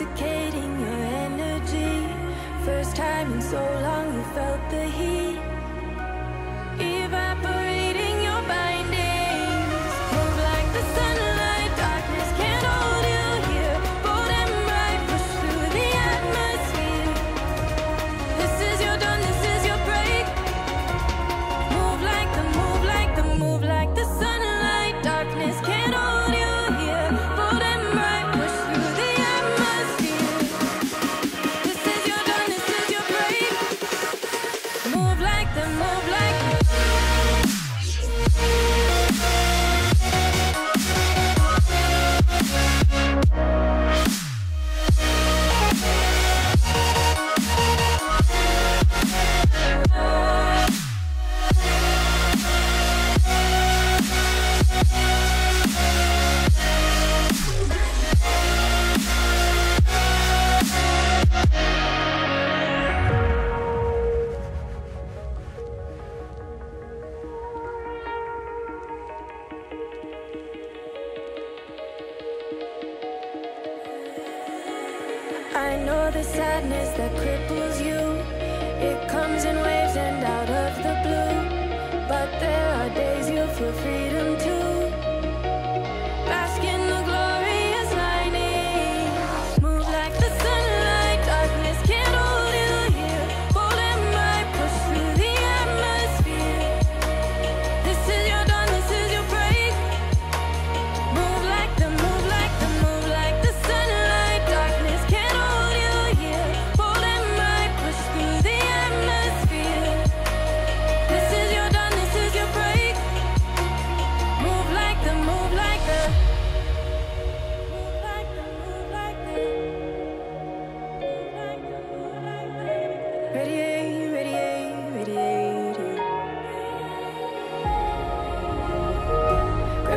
intoxicating your energy. First time in so long you felt the heat. I know the sadness that cripples you.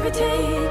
every day